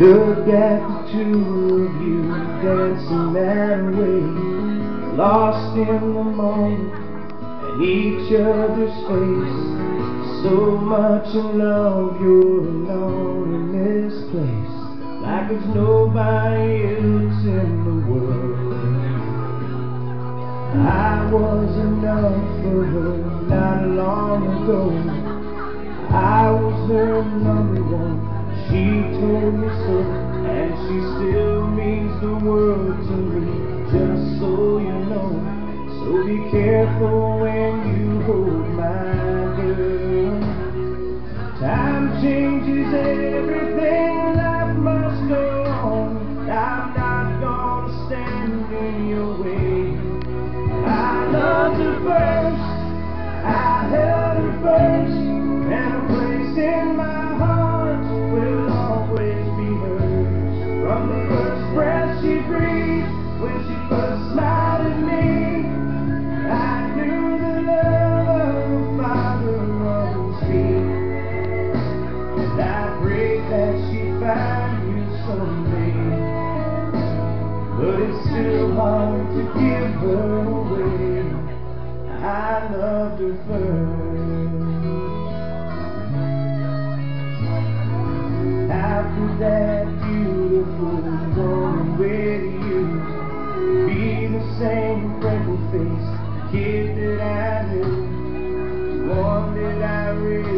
Look at the two of you dancing that way, lost in the moment at each other's face. So much in love, you're alone in this place, like there's nobody else in the world. I was enough for her not long ago. I was her number one. She told me so, and she still means the world to me, just so you know. So be careful when you hold my girl. Time changes everything, life must go on. I'm not gonna stand in your way. I loved her first, I held her first, Still hard to give her away. I loved her first. After that beautiful morning with you, be the same freckled face kid that I knew, the one that I really.